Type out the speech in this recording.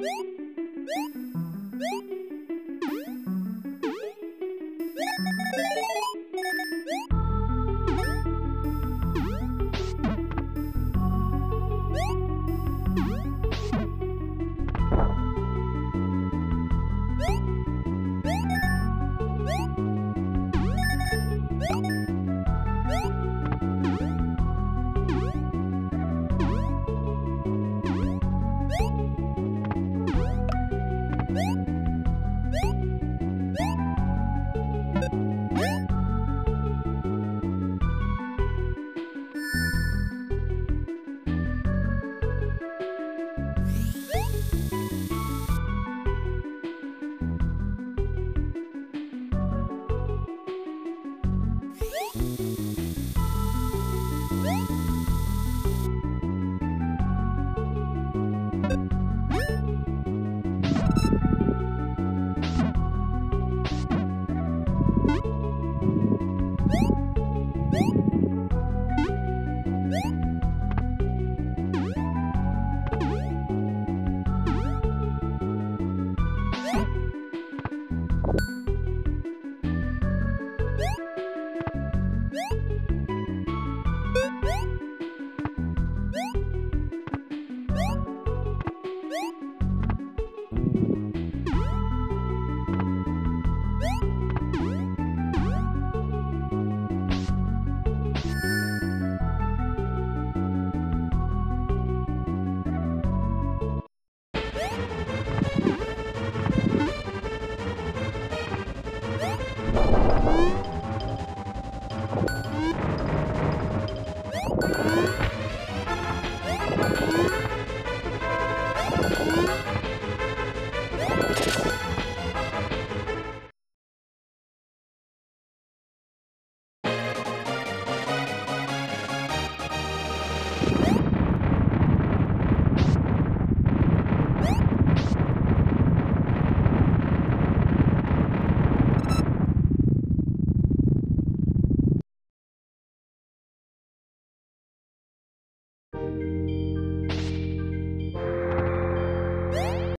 you you Woo!